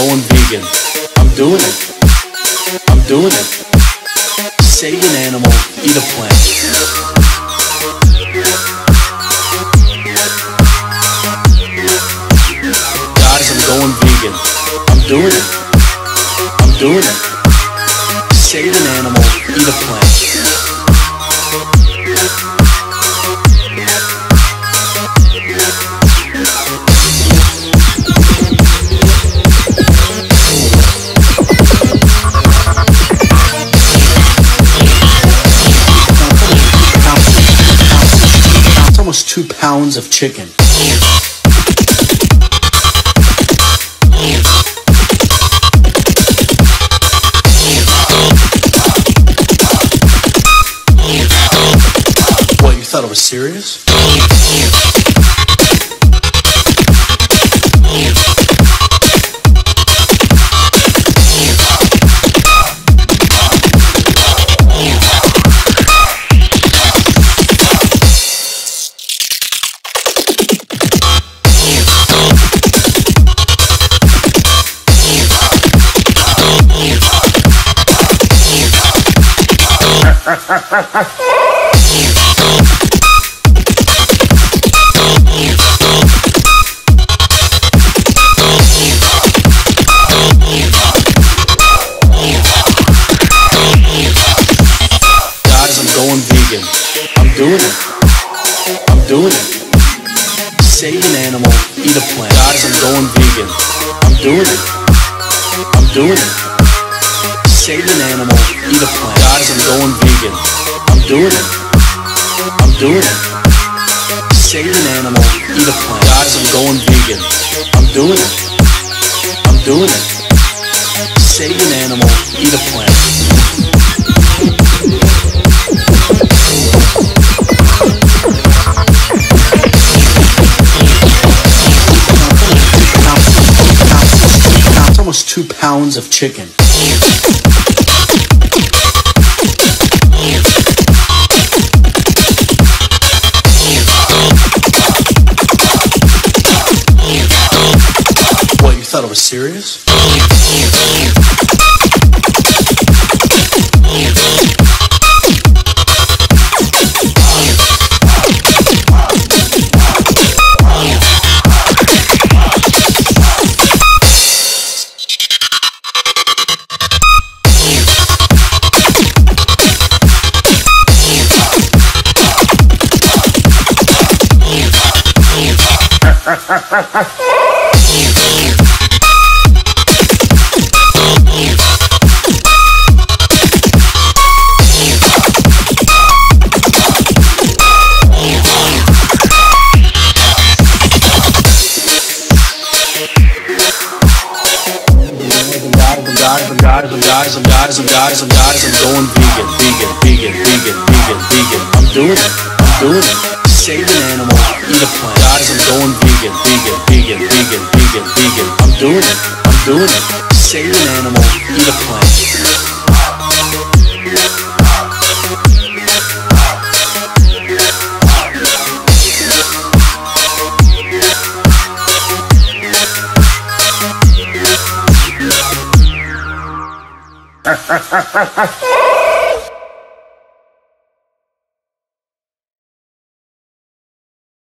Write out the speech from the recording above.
going vegan. I'm doing it. I'm doing it. Save an animal, eat a plant. Guys, I'm going vegan. I'm doing it. I'm doing it. Save an two pounds of chicken. What, you thought I was serious? Doing it. I'm doing it. Save an animal, eat a plant. Guys, I'm going vegan. I'm doing it. I'm doing it. Save an animal, eat a plant, God's going vegan. I'm doing it. I'm doing it. I'm going vegan. I'm doing it. I'm doing it. Save an animal, eat a plant. Guys, I'm going vegan. I'm doing it. I'm doing it. Save an animal, eat a plant. Almost two pounds of chicken. Thought it was serious? guys, guys, I'm guys, I'm going vegan, vegan, vegan, vegan, vegan, vegan. I'm doing it, I'm doing it. Save an animal, eat a plant. Guys, I'm going vegan, vegan, vegan, vegan, vegan, vegan. I'm doing it, I'm doing it. Save an animal, eat a plant. ha ha ha ha